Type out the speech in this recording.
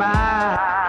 my